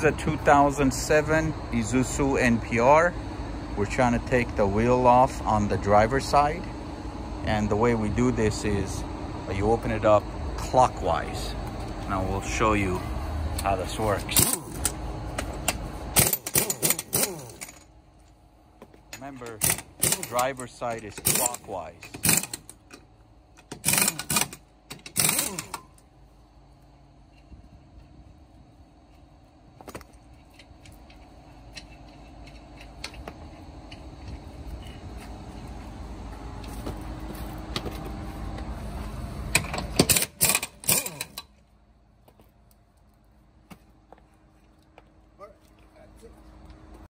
is a 2007 Isuzu NPR. We're trying to take the wheel off on the driver's side. And the way we do this is uh, you open it up clockwise. Now we'll show you how this works. Remember, driver's side is clockwise.